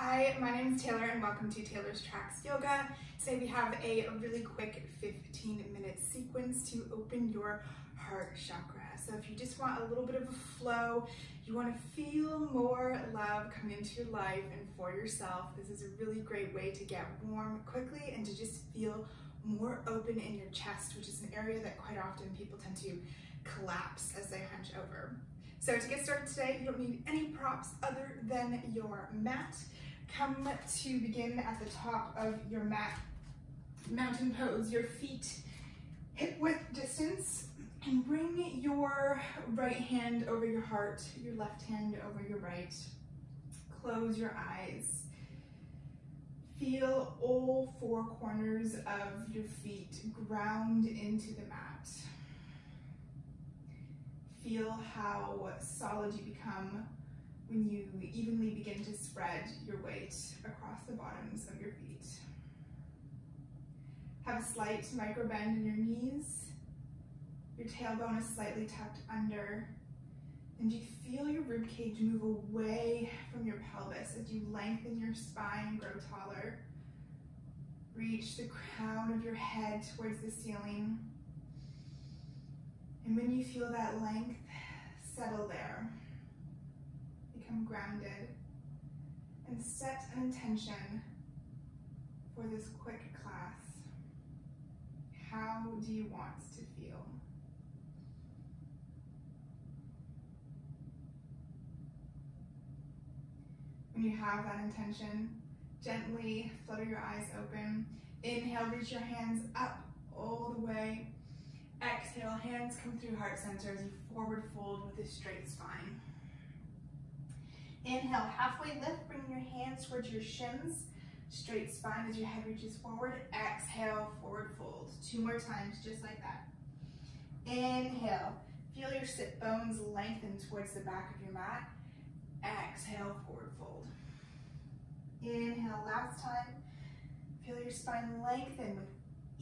Hi, my name is Taylor and welcome to Taylor's Tracks Yoga. Today we have a really quick 15 minute sequence to open your heart chakra. So if you just want a little bit of a flow, you want to feel more love come into your life and for yourself, this is a really great way to get warm quickly and to just feel more open in your chest, which is an area that quite often people tend to collapse as they hunch over. So to get started today, you don't need any props other than your mat. Come to begin at the top of your mat. Mountain pose, your feet hip width distance, and bring your right hand over your heart, your left hand over your right. Close your eyes. Feel all four corners of your feet ground into the mat. Feel how solid you become when you evenly begin to spread your weight across the bottoms of your feet. Have a slight micro bend in your knees. Your tailbone is slightly tucked under. And you feel your rib cage move away from your pelvis as you lengthen your spine, grow taller. Reach the crown of your head towards the ceiling. And when you feel that length, settle there. Become grounded and set an intention for this quick class. How do you want to feel? When you have that intention, gently flutter your eyes open. Inhale, reach your hands up all the way Exhale, hands come through heart center as you forward fold with a straight spine. Inhale, halfway lift, bring your hands towards your shins. Straight spine as your head reaches forward. Exhale, forward fold. Two more times, just like that. Inhale, feel your sit bones lengthen towards the back of your mat. Exhale, forward fold. Inhale, last time. Feel your spine lengthen with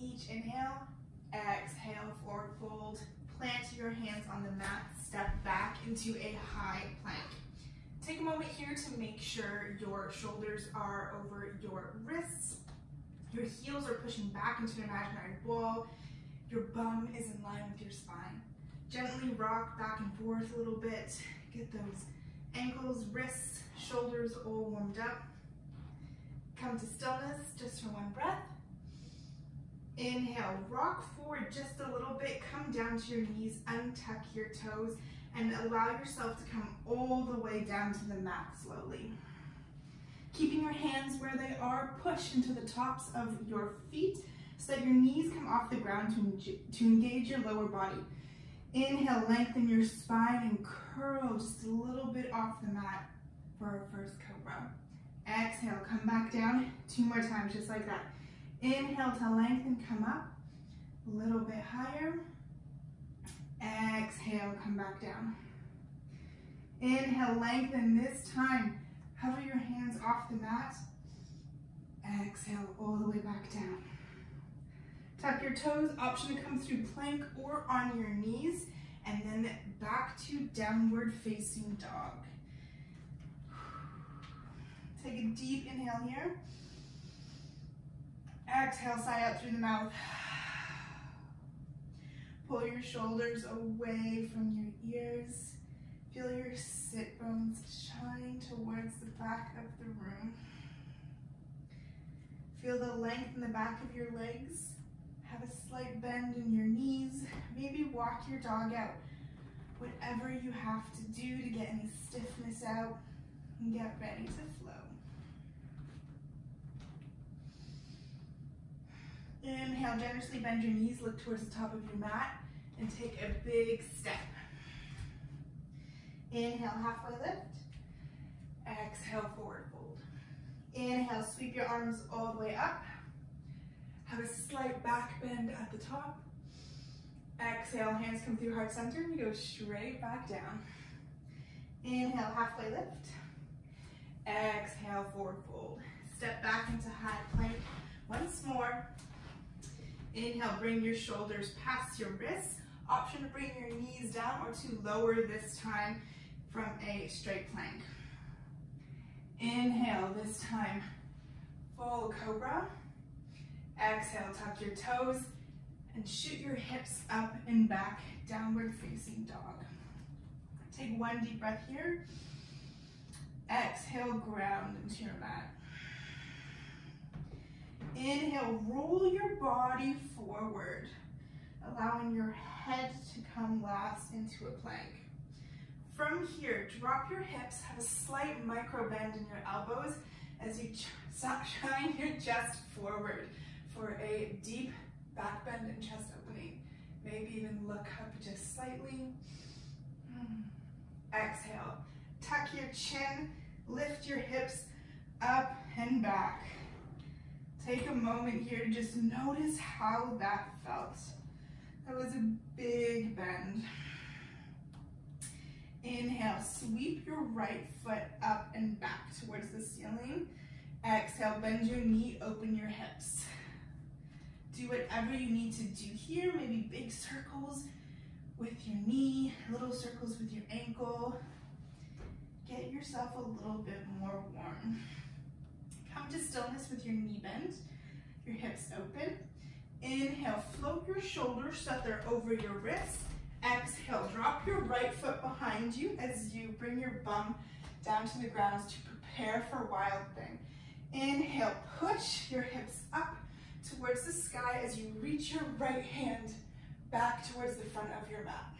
each inhale Exhale, forward fold. Plant your hands on the mat. Step back into a high plank. Take a moment here to make sure your shoulders are over your wrists. Your heels are pushing back into an imaginary wall. Your bum is in line with your spine. Gently rock back and forth a little bit. Get those ankles, wrists, shoulders all warmed up. Come to stillness just for one breath. Inhale, rock forward just bit, come down to your knees, untuck your toes, and allow yourself to come all the way down to the mat slowly. Keeping your hands where they are, push into the tops of your feet so that your knees come off the ground to, to engage your lower body. Inhale, lengthen your spine and curl just a little bit off the mat for our first cobra. Exhale, come back down two more times, just like that. Inhale to lengthen, come up. A little bit higher. Exhale, come back down. Inhale, lengthen this time. Hover your hands off the mat. Exhale, all the way back down. Tuck your toes, option to come through plank or on your knees, and then back to downward facing dog. Take a deep inhale here. Exhale, sigh out through the mouth. Pull your shoulders away from your ears. Feel your sit bones shine towards the back of the room. Feel the length in the back of your legs. Have a slight bend in your knees. Maybe walk your dog out. Whatever you have to do to get any stiffness out and get ready to flow. Inhale, generously bend your knees, look towards the top of your mat, and take a big step. Inhale, halfway lift. Exhale, forward fold. Inhale, sweep your arms all the way up. Have a slight back bend at the top. Exhale, hands come through heart center, and we go straight back down. Inhale, halfway lift. Exhale, forward fold. Step back into high plank. Once more. Inhale, bring your shoulders past your wrists. Option to bring your knees down or to lower this time from a straight plank. Inhale, this time, full cobra. Exhale, tuck your toes and shoot your hips up and back, downward facing dog. Take one deep breath here. Exhale, ground into your mat. Inhale, roll your body forward, allowing your head to come last into a plank. From here, drop your hips, have a slight micro bend in your elbows as you shine your chest forward for a deep back bend and chest opening. Maybe even look up just slightly. Hmm. Exhale, tuck your chin, lift your hips up and back. Take a moment here to just notice how that felt. That was a big bend. Inhale, sweep your right foot up and back towards the ceiling. Exhale, bend your knee, open your hips. Do whatever you need to do here, maybe big circles with your knee, little circles with your ankle. Get yourself a little bit more warm. Come to stillness with your knee bent, your hips open. Inhale, float your shoulders so that they're over your wrists. Exhale, drop your right foot behind you as you bring your bum down to the ground to prepare for wild thing. Inhale, push your hips up towards the sky as you reach your right hand back towards the front of your mat.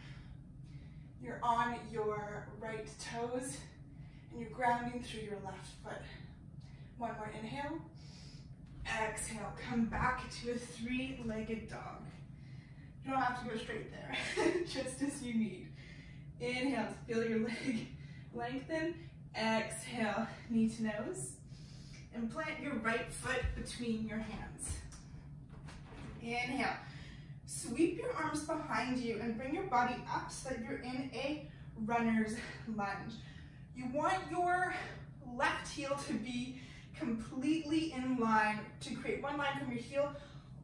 You're on your right toes and you're grounding through your left foot. One more inhale. Exhale, come back to a three-legged dog. You don't have to go straight there, just as you need. Inhale, feel your leg lengthen. Exhale, knee to nose. And plant your right foot between your hands. Inhale, sweep your arms behind you and bring your body up so that you're in a runner's lunge. You want your left heel to be completely in line, to create one line from your heel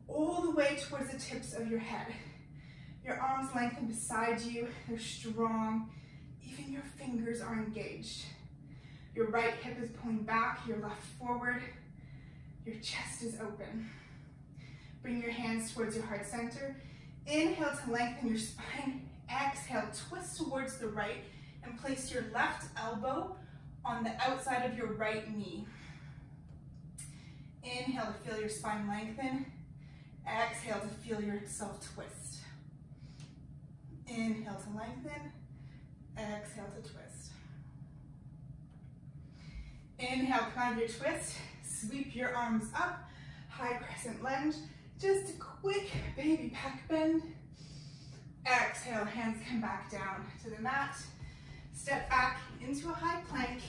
all the way towards the tips of your head. Your arms lengthen beside you, they're strong. Even your fingers are engaged. Your right hip is pulling back, your left forward. Your chest is open. Bring your hands towards your heart center. Inhale to lengthen your spine. Exhale, twist towards the right and place your left elbow on the outside of your right knee. Inhale to feel your spine lengthen. Exhale to feel yourself twist. Inhale to lengthen. Exhale to twist. Inhale, come your twist. Sweep your arms up. High crescent lunge. Just a quick baby back bend. Exhale, hands come back down to the mat. Step back into a high plank.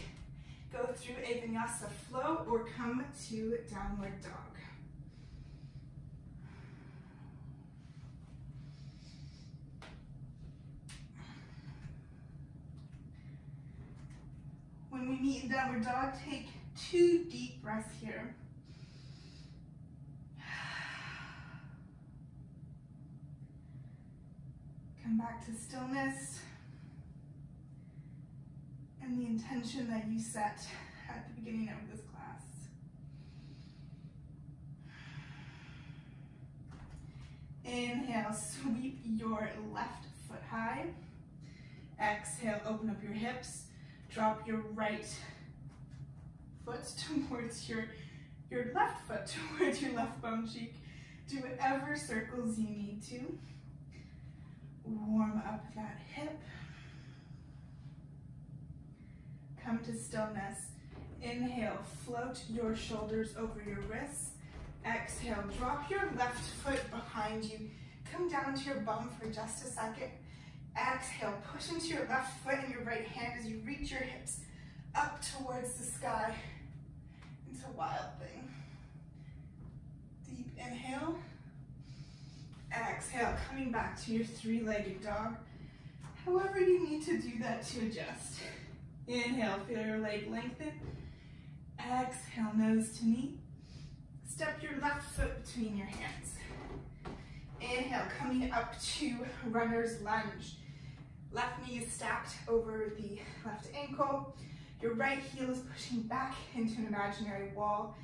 Go through a vinyasa flow or come to downward dog. When we meet in downward dog, take two deep breaths here. Come back to stillness and the intention that you set at the beginning of this class. Inhale, sweep your left foot high. Exhale, open up your hips. Drop your right foot towards your, your left foot, towards your left bum cheek. Do whatever circles you need to. Warm up that hip. Come to stillness. Inhale, float your shoulders over your wrists. Exhale, drop your left foot behind you. Come down to your bum for just a second. Exhale, push into your left foot and your right hand as you reach your hips up towards the sky It's a wild thing. Deep inhale. Exhale, coming back to your three-legged dog. However you need to do that to adjust. Inhale, feel your leg lengthen. Exhale, nose to knee. Step your left foot between your hands. Inhale, coming up to runner's lunge. Left knee is stacked over the left ankle. Your right heel is pushing back into an imaginary wall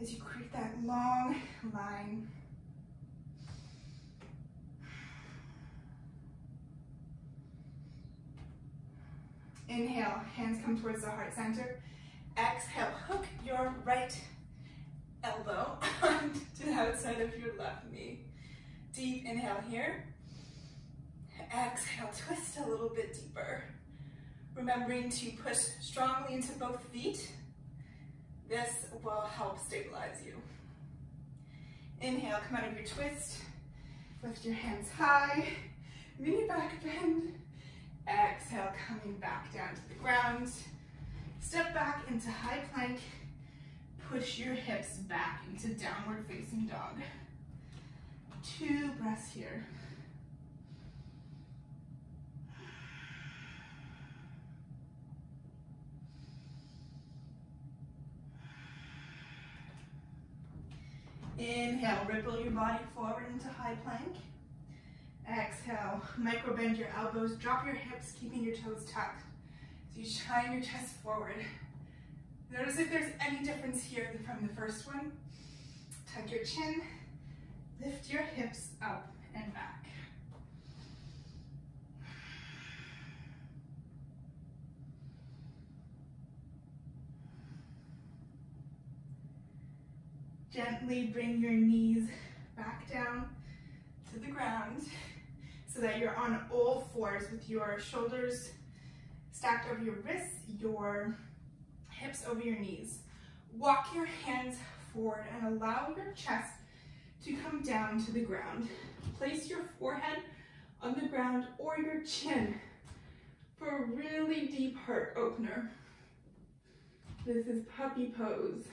as you create that long line. Inhale, hands come towards the heart center. Exhale, hook your right elbow to the outside of your left knee. Deep inhale here. Exhale, twist a little bit deeper. Remembering to push strongly into both feet. This will help stabilize you. Inhale, come out of your twist. Lift your hands high. Mini back bend. Exhale, coming back down to the ground. Step back into high plank. Push your hips back into downward facing dog. Two breaths here. Inhale, ripple your body forward into high plank. Exhale, micro bend your elbows, drop your hips, keeping your toes tucked. So you shine your chest forward. Notice if there's any difference here from the first one. Tuck your chin, lift your hips up and back. Gently bring your knees back down to the ground so that you're on all fours with your shoulders stacked over your wrists, your hips over your knees. Walk your hands forward and allow your chest to come down to the ground. Place your forehead on the ground or your chin for a really deep heart opener. This is puppy pose.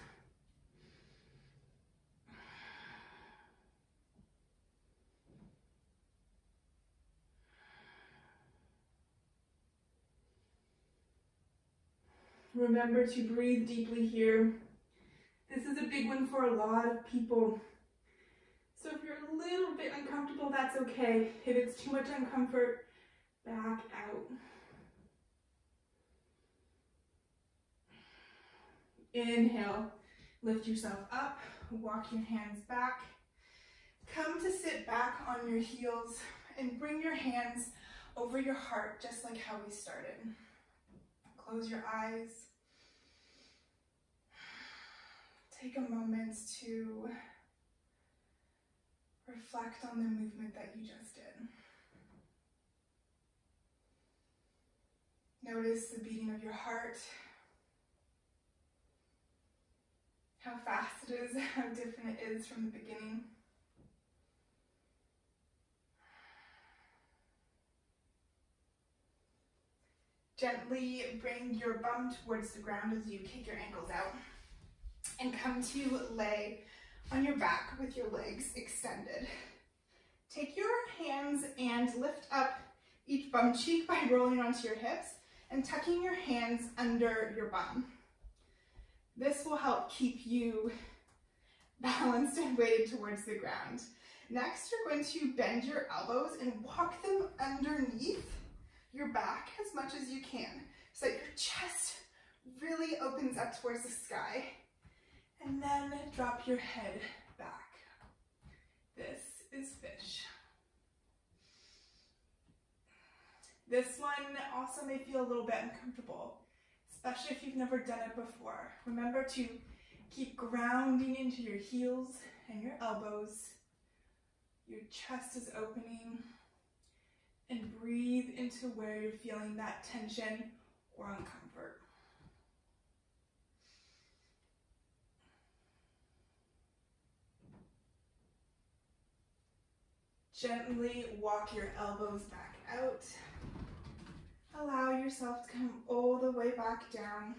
Remember to breathe deeply here. This is a big one for a lot of people. So if you're a little bit uncomfortable, that's okay. If it's too much uncomfort, back out. Inhale, lift yourself up, walk your hands back. Come to sit back on your heels and bring your hands over your heart, just like how we started. Close your eyes. Take a moment to reflect on the movement that you just did. Notice the beating of your heart, how fast it is, how different it is from the beginning. Gently bring your bum towards the ground as you kick your ankles out and come to lay on your back with your legs extended. Take your hands and lift up each bum cheek by rolling onto your hips and tucking your hands under your bum. This will help keep you balanced and weighted towards the ground. Next, you're going to bend your elbows and walk them underneath your back as much as you can so that your chest really opens up towards the sky. And then drop your head back. This is fish. This one also may feel a little bit uncomfortable, especially if you've never done it before. Remember to keep grounding into your heels and your elbows. Your chest is opening and breathe into where you're feeling that tension or uncomfort. Gently walk your elbows back out. Allow yourself to come all the way back down.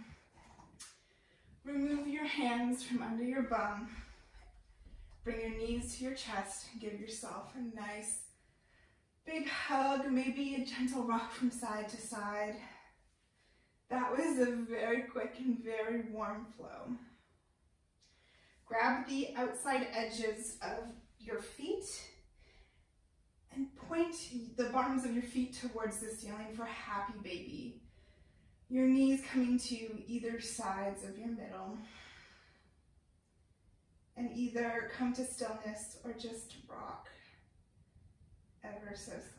Remove your hands from under your bum. Bring your knees to your chest. Give yourself a nice big hug, maybe a gentle rock from side to side. That was a very quick and very warm flow. Grab the outside edges of your feet and point the bottoms of your feet towards the ceiling for happy baby. Your knees coming to either sides of your middle. And either come to stillness or just rock ever so slightly.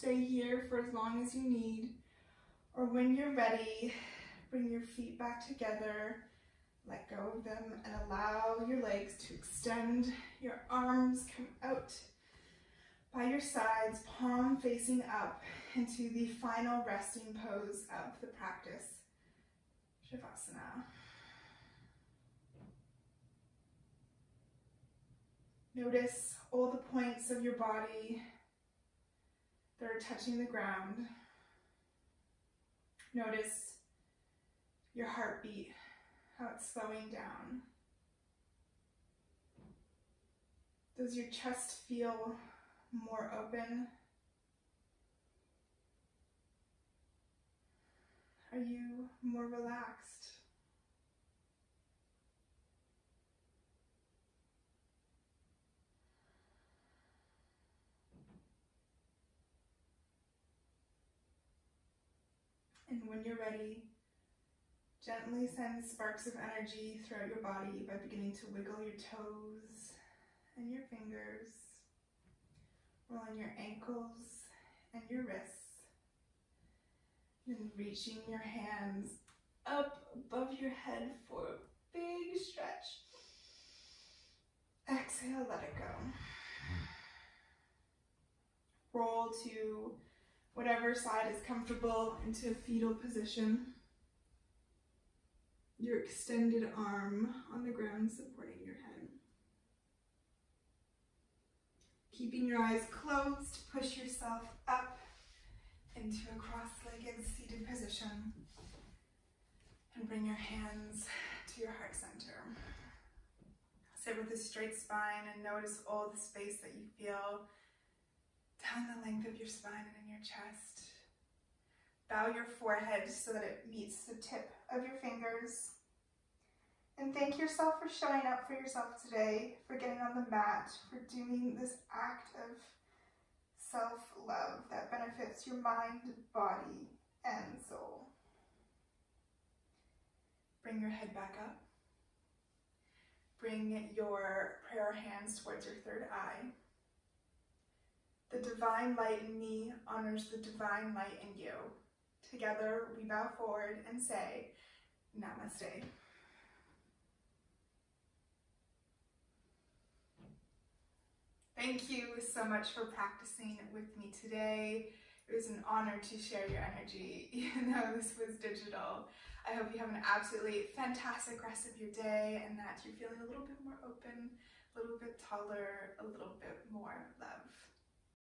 Stay here for as long as you need, or when you're ready, bring your feet back together, let go of them, and allow your legs to extend. Your arms come out by your sides, palm facing up into the final resting pose of the practice, Shavasana. Notice all the points of your body that are touching the ground. Notice your heartbeat, how it's slowing down. Does your chest feel more open? Are you more relaxed? And when you're ready, gently send sparks of energy throughout your body by beginning to wiggle your toes and your fingers, rolling your ankles and your wrists, and reaching your hands up above your head for a big stretch. Exhale, let it go. Roll to whatever side is comfortable into a fetal position. Your extended arm on the ground supporting your head. Keeping your eyes closed, push yourself up into a cross-legged seated position and bring your hands to your heart center. Sit with a straight spine and notice all the space that you feel down the length of your spine and in your chest. Bow your forehead so that it meets the tip of your fingers. And thank yourself for showing up for yourself today, for getting on the mat, for doing this act of self-love that benefits your mind, body, and soul. Bring your head back up. Bring your prayer hands towards your third eye. The divine light in me honors the divine light in you. Together, we bow forward and say, Namaste. Thank you so much for practicing with me today. It was an honor to share your energy, even though this was digital. I hope you have an absolutely fantastic rest of your day and that you're feeling a little bit more open, a little bit taller, a little bit more love.